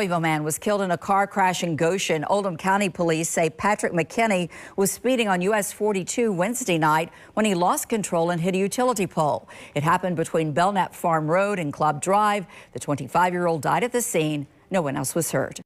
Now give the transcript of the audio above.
Louisville man was killed in a car crash in Goshen. Oldham County police say Patrick McKinney was speeding on US 42 Wednesday night when he lost control and hit a utility pole. It happened between Belknap Farm Road and Club Drive. The 25 year old died at the scene. No one else was hurt.